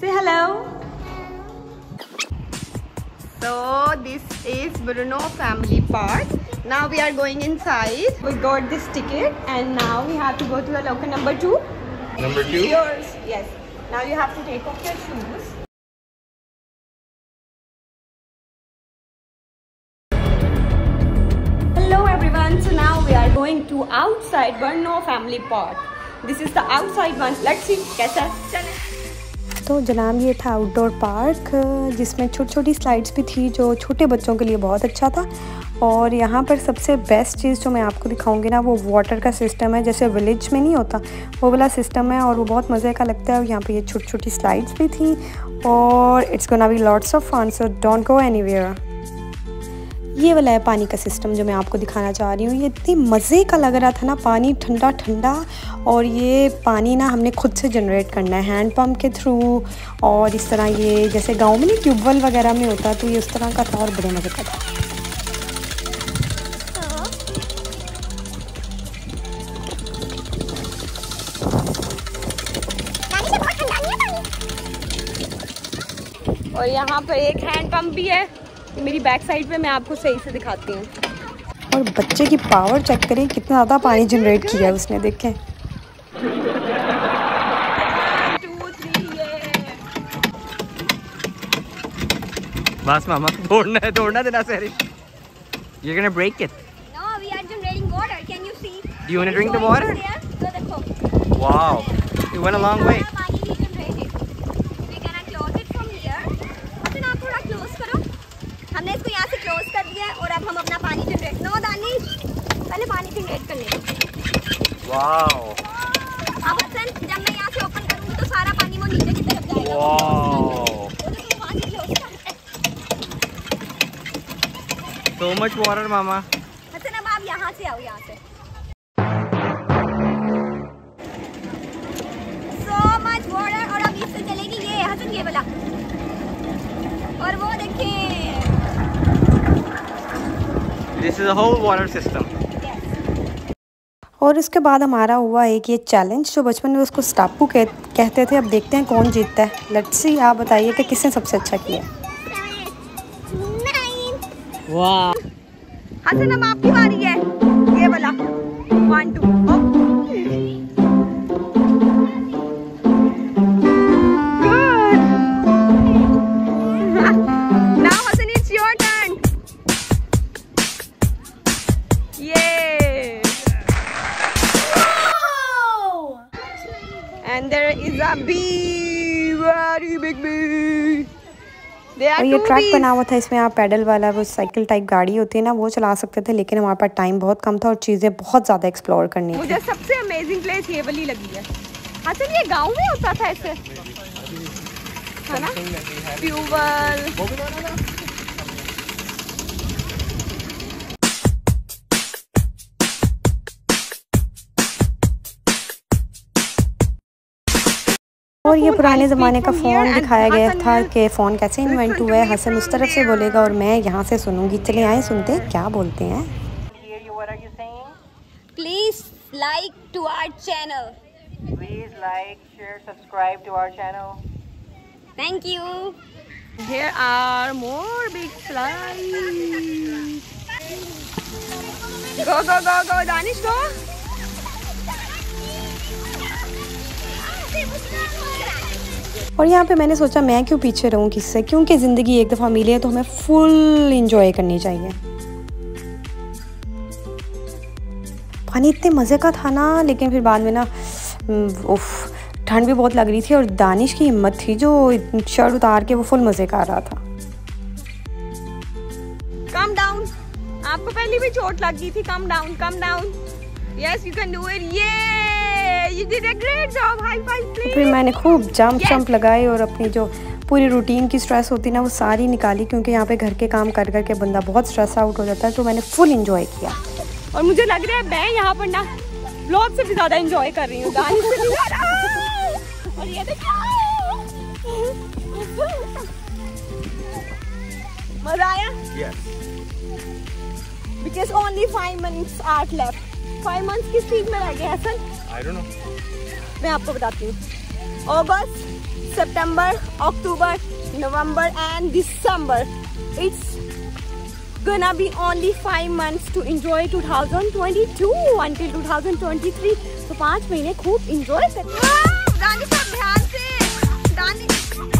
Say hello. So this is Bruno Family Park. Now we are going inside. We got this ticket and now we have to go to the locker number two. Number two? Yours, yes. Now you have to take off your shoes. Hello everyone. So now we are going to outside Bruno Family Park. This is the outside one. Let's see. Kaisa? Chale. चलें तो जनाब ये था outdoor park जिसमें छोटी छोटी slides भी थी जो छोटे बच्चों के लिए बहुत अच्छा था। और यहाँ पर सबसे बेस्ट चीज़ जो मैं आपको दिखाऊँगी ना, वो वाटर का सिस्टम है। जैसे विलेज में नहीं होता, वो वाला सिस्टम है और वो बहुत मज़े का लगता है। और यहाँ पर ये छोटी छोटी स्लाइड्स भी थी और it's gonna be lots of fun so don't go anywhere ये वाला है पानी का सिस्टम जो मैं आपको दिखाना चाह रही हूँ। ये इतनी मज़े का लग रहा था ना, पानी ठंडा ठंडा, और ये पानी ना हमने खुद से जनरेट करना है हैंड पंप के थ्रू और इस तरह ये जैसे गाँव में नहीं ट्यूबवेल वगैरह में होता तो ये उस तरह का था और बड़े मज़े का था। और यहाँ पर एक हैंड पंप भी है। मेरी बैक साइड पे मैं आपको सही से दिखाती हूँ। और बच्चे की पावर चेक करें कितना ज़्यादा पानी जनरेट किया है उसने देखें। बस मामा दौड़ना है दौड़ना देना सर ये कहना break it no we are generating water can you see do you want to drink the water wow you went a long way पानी generate. No दानी पहले पानी generate कर ले वाओ अब हसन जब मैं यहाँ से ओपन करूँगी तो सारा पानी वो नीचे की तरफ़ जाएगा. से much water, mama. हसन अब आप यहाँ से आओ यहाँ से. So much water और अब इससे चलेगी ये हसन ये वाला. और वो देखिए. This is whole water system system. और इसके बाद हमारा हुआ एक ये चैलेंज जो बचपन में उसको स्टापू कह, कहते थे। अब देखते हैं कौन जीतता है। लेट्स सी आप बताइए कि किसने सबसे अच्छा किया? वाह हसन अब आपकी बारी है। ये वाला। वन टू और ये ट्रैक बना हुआ था इसमें आप पैडल वाला वो साइकिल टाइप गाड़ी होती है ना वो चला सकते थे लेकिन हमारे पास टाइम बहुत कम था और चीज़ें बहुत ज़्यादा एक्सप्लोर करनी थी। मुझे सबसे अमेजिंग प्लेस ये वाली लगी है। असल ये गाँव में होता था ऐसे? है ना? और ये पुराने ज़माने का फ़ोन दिखाया गया था कि फ़ोन कैसे इन्वेंट हुआ है हसन उस तरफ़ से बोलेगा और मैं यहाँ से सुनूँगी। चले आए सुनते क्या बोलते हैं? Please like to our channel please like subscribe to our channel thank you our more big flight और यहाँ पे मैंने सोचा मैं क्यों पीछे रहूँ किससे? क्योंकि ज़िंदगी एक दफ़ा मिली है तो हमें फुल इंजॉय करनी चाहिए। पानी इतने मज़े का था ना, लेकिन फिर बाद में ना उफ, ठंड भी बहुत लग रही थी और दानिश की हिम्मत थी जो शर्ट उतार के वो फुल मज़े का आ रहा था। Calm down. आपको पहले भी चोट लग गई थी। Come down come down yes you can do it yeah you did great job high five फिर मैंने खूब जंप Yes. जंप लगाए और अपनी जो पूरी रूटीन की स्ट्रेस होती ना वो सारी निकाली क्योंकि यहाँ पे घर के काम कर करके बंदा बहुत स्ट्रेस आउट हो जाता है तो मैंने फुल इंजॉय किया। और मुझे लग रहा है मैं यहाँ पर ना ब्लॉग से भी ज़्यादा एंजॉय कर रही हूँ गाने से भी ज़्यादा। और ये मज़ा आया? Yes. Because only five months are left five months किस चीज़ में रह गए हसन I don't know. मैं आपको बताती हूँ अगस्त September, October, November, and December. It's gonna be only five months to enjoy 2022 until 2023. तो पाँच महीने खूब enjoy करते दानी सब ध्यान से दानी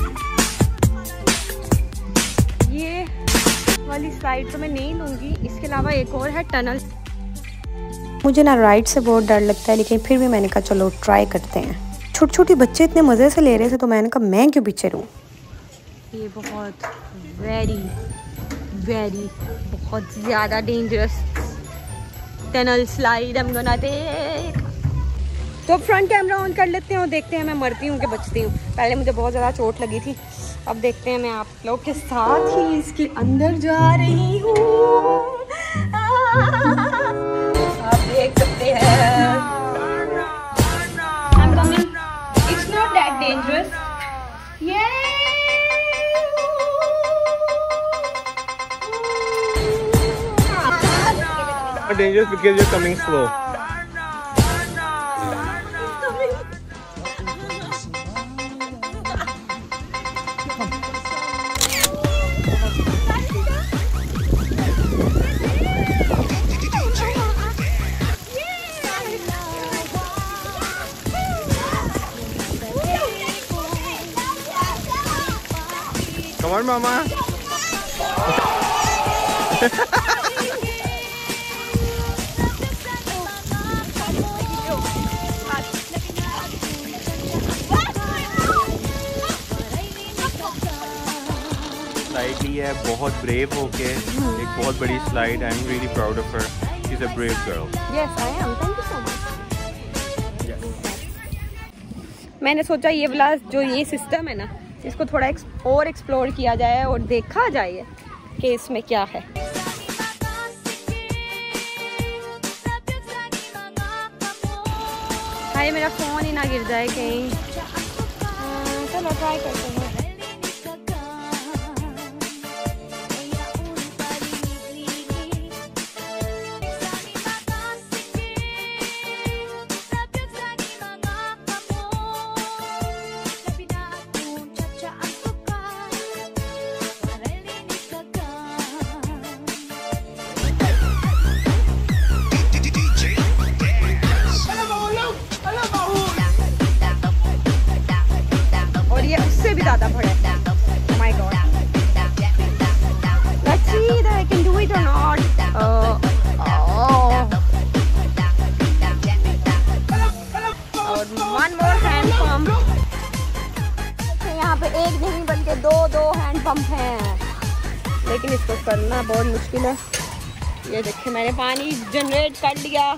वाली स्लाइड तो मैं नहीं लूँगी। इसके अलावा एक और है टनल मुझे ना राइड से बहुत डर लगता है लेकिन फिर भी मैंने कहा चलो ट्राई करते हैं. छोटे छोटे बच्चे इतने मज़े से ले रहे थे तो मैंने कहा मैं क्यों पीछे रहूँ? ये बहुत वेरी वेरी बहुत ज़्यादा डेंजरस टनल स्लाइड हम गोना टेक तो फ्रंट कैमरा ऑन कर लेते हैं और देखते हैं मैं मरती हूँ कि बचती हूँ। पहले मुझे बहुत ज़्यादा चोट लगी थी। अब देखते हैं मैं आप लोग के साथ ही इसके अंदर जा रही हूँ आप देख सकते हैं coming. It's not that dangerous because you're coming slow. Come on, Mama. Slide ली है बहुत ब्रेव होके एक बहुत बड़ी slide I am really proud of her she is a brave girl Yes, I am. Thank you so much. मैंने सोचा ये वाला जो ये सिस्टम है ना इसको थोड़ा एक्स, और एक्सप्लोर किया जाए और देखा जाए कि इसमें क्या है। हाय मेरा फ़ोन ही ना गिर जाए कहीं। हाँ, चलो ट्राई करते हैं। दो दो हैंड पंप हैं। लेकिन इसको करना बहुत मुश्किल है। ये देखिए, मैंने पानी जनरेट कर लिया।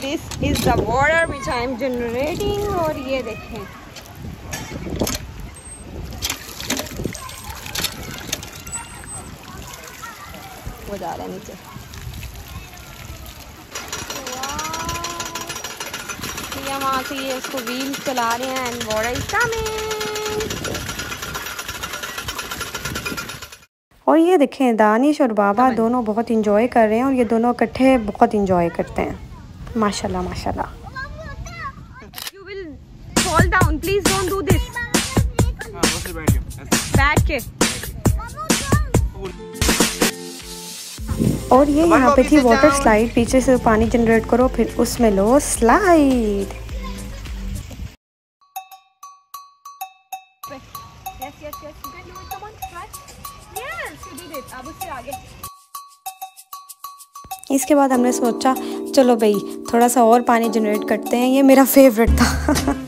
This is the water which I am generating और ये देखें। वो जा रहा है नीचे। ये वहाँ से ये इसको व्हील चला रहे हैं एंड वाटर इज़ कमिंग और ये देखें दानिश और बाबा दोनों बहुत इंजॉय कर रहे हैं और ये दोनों इकट्ठे बहुत इंजॉय करते हैं। माशाल्लाह माशाल्लाह। You will fall down. Please don't do this. बैठ के। और ये यहाँ पे थी वाटर स्लाइड पीछे से पानी जनरेट करो फिर उसमें लो स्लाइड. इसके बाद हमने सोचा चलो भाई थोड़ा सा और पानी जनरेट करते हैं ये मेरा फेवरेट था।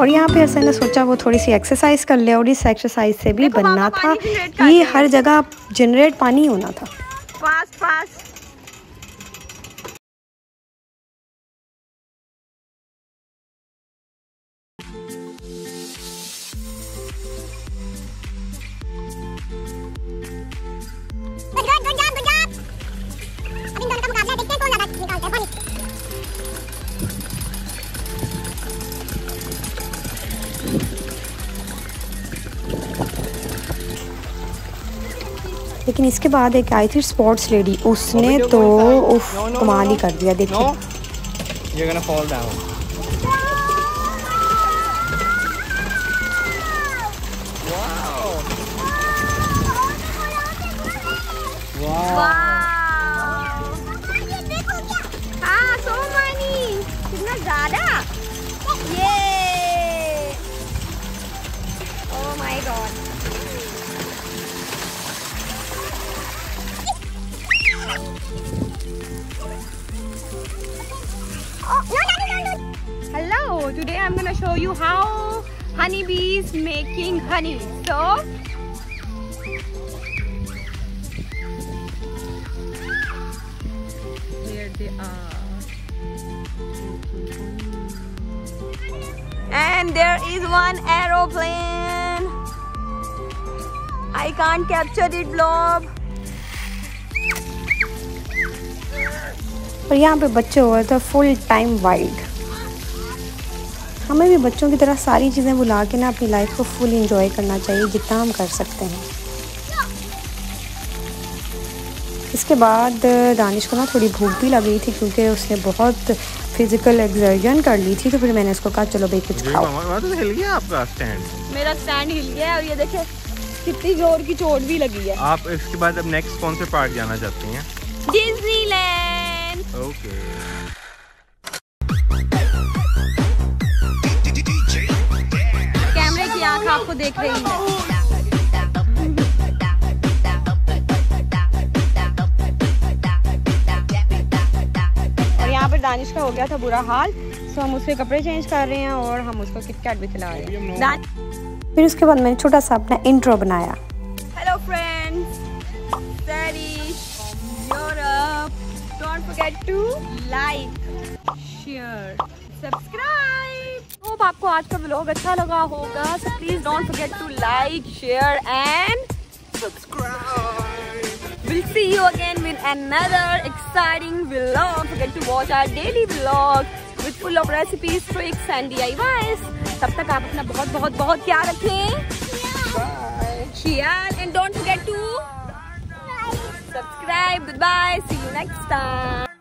और यहाँ पे ऐसा ने सोचा वो थोड़ी सी एक्सरसाइज कर ले और इस एक्सरसाइज से भी बनना था। ये हर जगह जनरेट पानी होना था। पास fast. लेकिन इसके बाद एक आई थी स्पोर्ट्स लेडी उसने तो. उफ कमाल ही कर दिया देखिए Hello, today I'm gonna show you how honeybees making honey. So There they are. And there is one aeroplane. I can't capture it, blob. और यहाँ पे बच्चे हुए थे फुल टाइम वाइल्ड हमें भी बच्चों की तरह सारी चीज़ें बुला के ना अपनी लाइफ को फुल इंजॉय करना चाहिए जितना हम कर सकते हैं। इसके बाद दानिश को ना थोड़ी भूख भी लगी थी क्योंकि उसने बहुत फ़िज़िकल एक्सर्जन कर ली थी तो फिर मैंने उसको कहा चलो भाई कुछ खाओ। तो हिल गया आपका स्टैंड मेरा स्टैंड हिल गया है और ये देखे कितनी ज़ोर की चोट भी लगी है। आप इसके बाद अब नेक्स्ट कौन से पार्क जाना चाहती हैं? डिज्नीलैंड ओके कैमरे की आँख आपको देख रही है। यहाँ पर दानिश का हो गया था बुरा हाल। तो हम उसके कपड़े चेंज कर रहे हैं और हम उसको किटकैट भी खिला रहे हैं। फिर उसके बाद मैंने छोटा सा अपना इंट्रो बनाया। Hello Europe. Don't forget to like, share, subscribe. Hope आपको आज का vlog अच्छा लगा होगा. So please don't forget to like, share and subscribe. We'll see you again with another exciting vlog. Don't forget to watch our daily vlog with full of recipes, tricks and DIYs. तब तक आप अपना बहुत बहुत बहुत ख्याल रखें. Shial and don't forget to subscribe. Goodbye. See you next time.